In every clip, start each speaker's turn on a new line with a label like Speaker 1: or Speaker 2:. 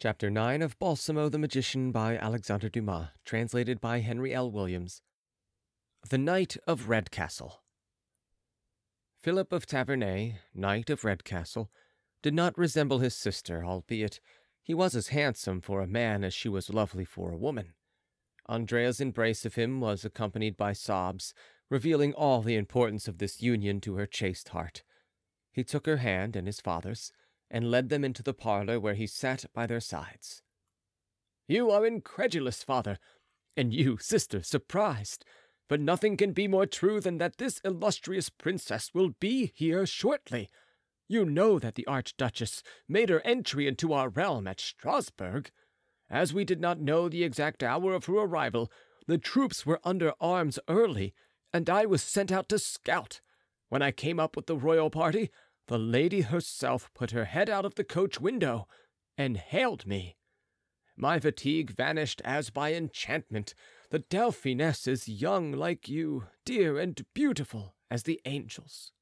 Speaker 1: Chapter 9 of Balsamo the Magician by Alexander Dumas, translated by Henry L. Williams. The Knight of Redcastle. Philip of Taverney, Knight of Redcastle, did not resemble his sister, albeit he was as handsome for a man as she was lovely for a woman. Andrea's embrace of him was accompanied by sobs, revealing all the importance of this union to her chaste heart. He took her hand and his father's, and led them into the parlor where he sat by their sides. You are incredulous, father, and you, sister, surprised, but nothing can be more true than that this illustrious princess will be here shortly. You know that the archduchess made her entry into our realm at Strasbourg. As we did not know the exact hour of her arrival, the troops were under arms early, and I was sent out to scout. When I came up with the royal party, the lady herself put her head out of the coach window and hailed me. My fatigue vanished as by enchantment. The Dauphiness is young like you, dear and beautiful as the angels.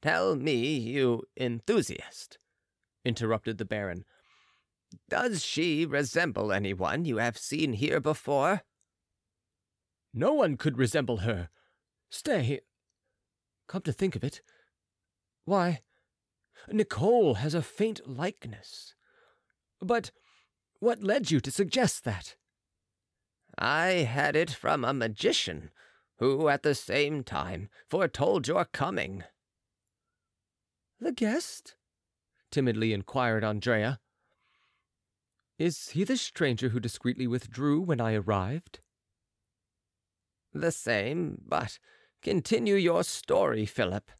Speaker 2: Tell me, you enthusiast, interrupted the baron, does she resemble anyone you have seen here before?
Speaker 1: No one could resemble her. Stay, come to think of it, why, Nicole has a faint likeness. But what led you to suggest that?
Speaker 2: I had it from a magician who, at the same time, foretold your coming.
Speaker 1: The guest? timidly inquired Andrea. Is he the stranger who discreetly withdrew when I arrived?
Speaker 2: The same, but continue your story, Philip.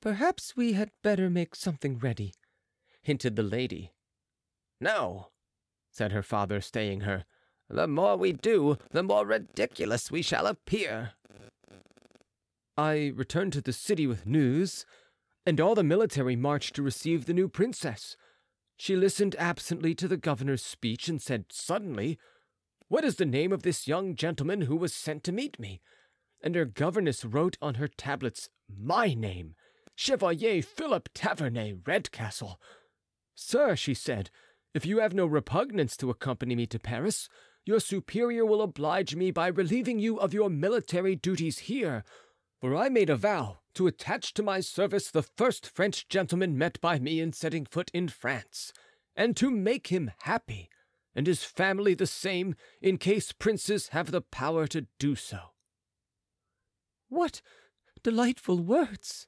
Speaker 1: Perhaps we had better make something ready, hinted the lady.
Speaker 2: No, said her father, staying her. The more we do, the more ridiculous we shall appear.
Speaker 1: I returned to the city with news, and all the military marched to receive the new princess. She listened absently to the governor's speech and said suddenly, What is the name of this young gentleman who was sent to meet me? And her governess wrote on her tablets my name Chevalier Philip Taverney, Redcastle. Sir, she said, if you have no repugnance to accompany me to Paris, your superior will oblige me by relieving you of your military duties here, for I made a vow to attach to my service the first French gentleman met by me in setting foot in France, and to make him happy, and his family the same, in case princes have the power to do so. What delightful words!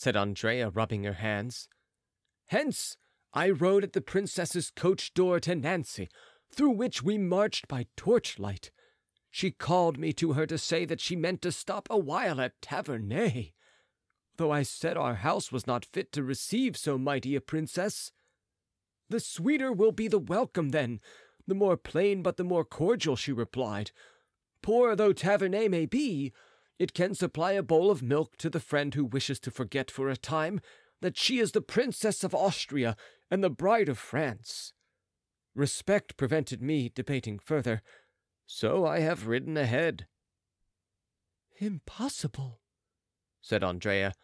Speaker 1: Said Andrea, rubbing her hands. Hence, I rode at the princess's coach door to Nancy, through which we marched by torchlight. She called me to her to say that she meant to stop a while at Taverney, though I said our house was not fit to receive so mighty a princess. The sweeter will be the welcome, then, the more plain but the more cordial, she replied. Poor though Taverney may be, it can supply a bowl of milk to the friend who wishes to forget for a time that she is the Princess of Austria and the Bride of France. Respect prevented me debating further, so I have ridden ahead. Impossible, said Andrea.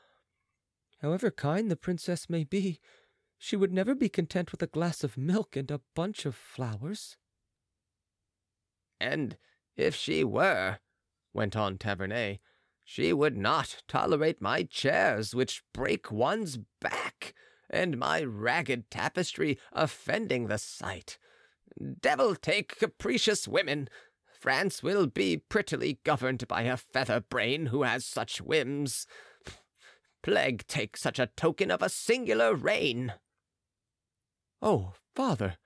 Speaker 1: However kind the princess may be, she would never be content with a glass of milk and a bunch of flowers.
Speaker 2: And if she were, went on Taverney, she would not tolerate my chairs, which break one's back, and my ragged tapestry offending the sight. Devil take capricious women! France will be prettily governed by a feather brain who has such whims. Plague take such a token of a singular reign!
Speaker 1: Oh, father,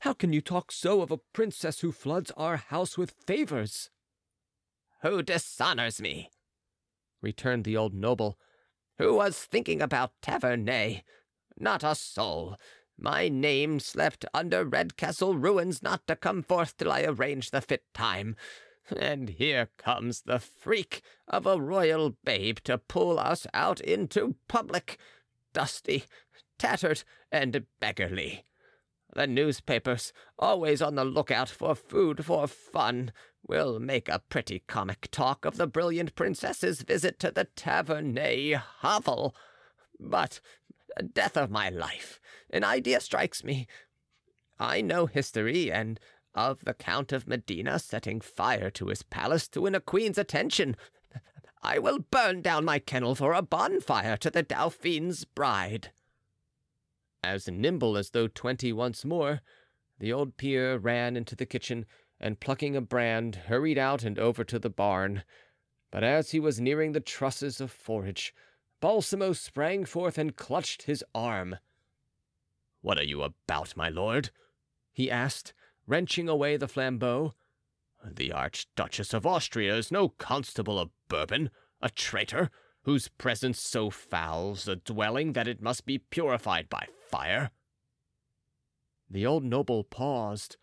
Speaker 1: how can you talk so of a princess who floods our house with favors?
Speaker 2: Who dishonors me, returned the old noble. Who was thinking about Taverney? Not a soul. My name slept under Redcastle ruins not to come forth till I arrange the fit time. And here comes the freak of a royal babe to pull us out into public, dusty, tattered, and beggarly. The newspapers, always on the lookout for food for fun, will make a pretty comic talk of the brilliant princess's visit to the Taverney hovel. But, death of my life, an idea strikes me. I know history, and of the Count of Medina setting fire to his palace to win a queen's attention. I will burn down my kennel for a bonfire to the Dauphine's bride.
Speaker 1: As nimble as though twenty once more, the old peer ran into the kitchen and, plucking a brand, hurried out and over to the barn. But as he was nearing the trusses of forage, Balsamo sprang forth and clutched his arm. "What are you about, my lord?" he asked, wrenching away the flambeau. The Archduchess of Austria is no constable of Bourbon, a traitor, whose presence so fouls a dwelling that it must be purified by fire. The old noble paused,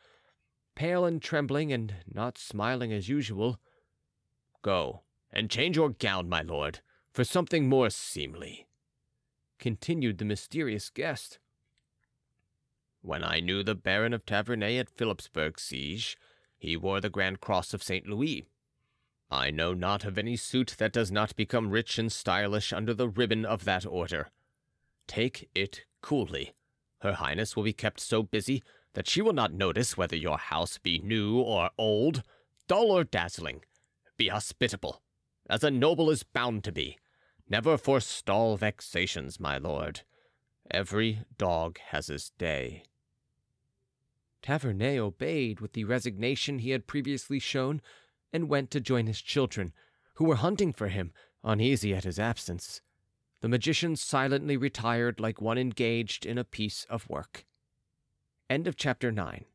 Speaker 1: pale and trembling, and not smiling as usual. Go and change your gown, my lord, for something more seemly, continued the mysterious guest. When I knew the Baron of Taverney at Philipsburg siege, he wore the Grand Cross of St. Louis. I know not of any suit that does not become rich and stylish under the ribbon of that order. Take it coolly. Her Highness will be kept so busy that she will not notice whether your house be new or old, dull or dazzling. Be hospitable, as a noble is bound to be. Never forestall vexations, my lord. Every dog has his day. Taverney obeyed with the resignation he had previously shown, and went to join his children, who were hunting for him, uneasy at his absence. The magician silently retired like one engaged in a piece of work. End of chapter 9.